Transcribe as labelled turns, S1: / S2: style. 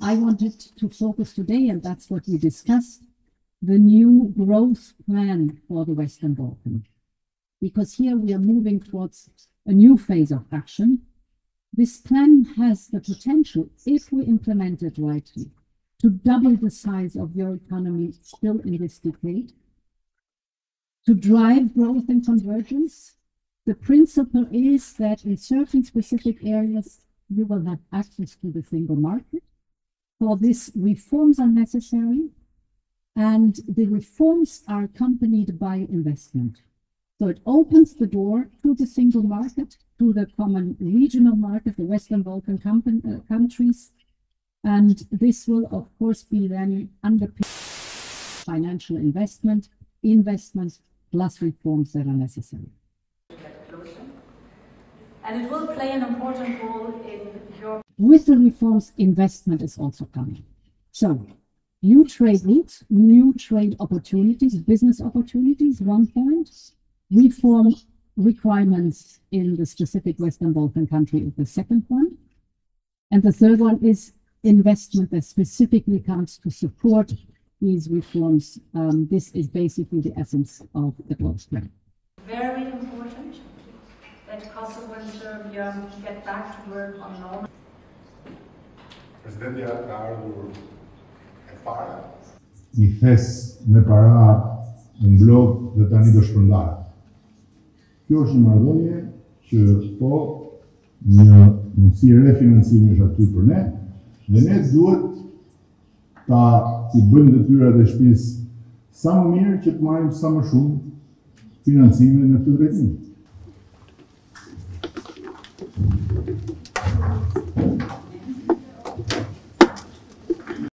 S1: I wanted to focus today, and that's what we discussed, the new growth plan for the Western Balkans. Because here we are moving towards a new phase of action. This plan has the potential, if we implement it rightly, to double the size of your economy still in this decade, to drive growth and convergence. The principle is that in certain specific areas, you will have access to the single market. For this, reforms are necessary, and the reforms are accompanied by investment. So it opens the door to the single market, to the common regional market, the Western Balkan uh, countries, and this will, of course, be then underpinned by financial investment, investment plus reforms that are necessary.
S2: And it will play an important role in your
S1: With the reforms, investment is also coming. So new trade routes, new trade opportunities, business opportunities, one point. Reform requirements in the specific Western Balkan country is the second one. And the third one is investment that specifically comes to support these reforms. Um, this is basically the essence of the plan.
S2: very important that Kosovo and Serbia get back to work on normal.
S3: Presidenti ka ardhur e para
S4: një fes me para në blog dhe tani do shpërndahet. Kjo është një marrëdhënie që po një mundësi refinancimi është aty për ne dhe ne duhet ta i bëjmë detyrat e shtëpisë sa më mirë që të marrim sa më shumë financime në këtë drejtim.